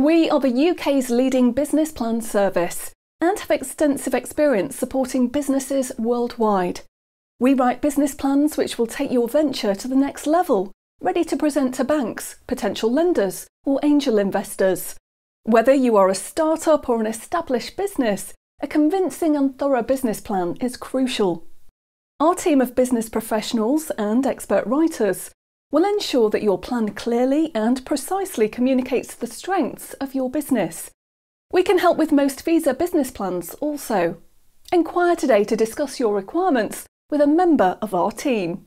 We are the UK's leading business plan service and have extensive experience supporting businesses worldwide. We write business plans which will take your venture to the next level, ready to present to banks, potential lenders, or angel investors. Whether you are a startup or an established business, a convincing and thorough business plan is crucial. Our team of business professionals and expert writers will ensure that your plan clearly and precisely communicates the strengths of your business. We can help with most visa business plans also. Inquire today to discuss your requirements with a member of our team.